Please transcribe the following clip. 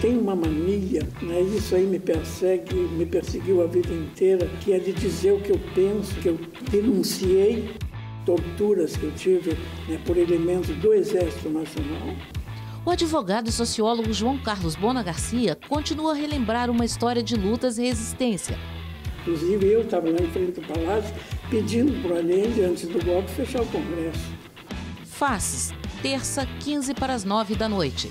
tem uma mania, né? isso aí me persegue, me perseguiu a vida inteira, que é de dizer o que eu penso, que eu denunciei torturas que eu tive né, por elementos do Exército Nacional. O advogado e sociólogo João Carlos Bona Garcia continua a relembrar uma história de lutas e resistência. Inclusive, eu estava lá em frente do palácio pedindo para o Allende, antes do golpe, fechar o Congresso. Faces, terça, 15 para as 9 da noite.